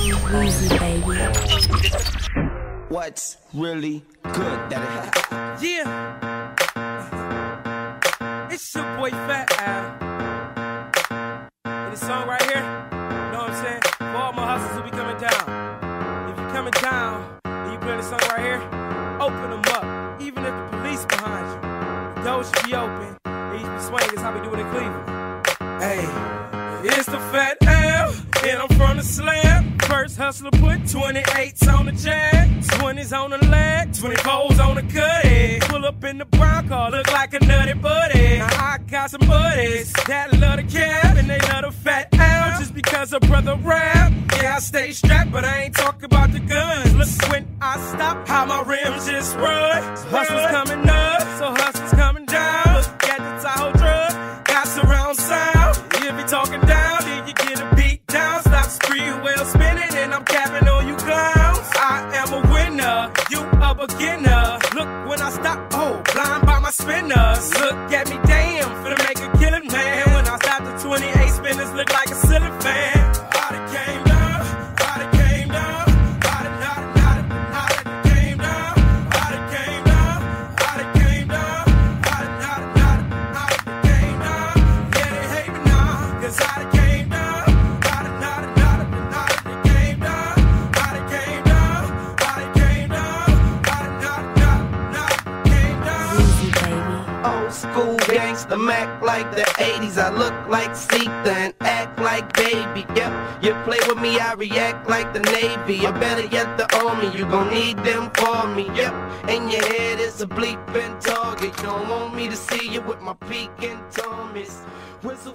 Weezy, baby. What's really good that it happened? Yeah. It's your boy Fat Al. And this song right here, you know what I'm saying? For all my hustlers who be coming down. If you're coming down and you play this song right here, open them up. Even if the police behind you, the doors should be open. And you should be swinging. It's how we do it in Cleveland. Hey, it's the Fat Al, and I'm from the slam. Hustler put 28s on the jack, 20s on the leg, 24s on the cut. Pull up in the brown car, look like a nutty buddy. Now I got some buddies that love the cab and they love the Fat Al just because a brother rap. Yeah, I stay strapped, but I ain't talking about the guns. Look when I stop, how my rims just run. I stop, oh, blind by my spinners. Look at me, school gangsta Mac like the 80s. I look like Sita and act like baby. Yep, you play with me, I react like the Navy. Or better yet, the Army. You gon' need them for me. Yep, and your head is a bleeping target. You don't want me to see you with my peeking Thomas. Whistle